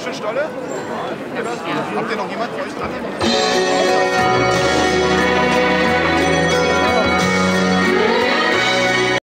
französische Stolle? Habt ihr noch jemanden für euch dran?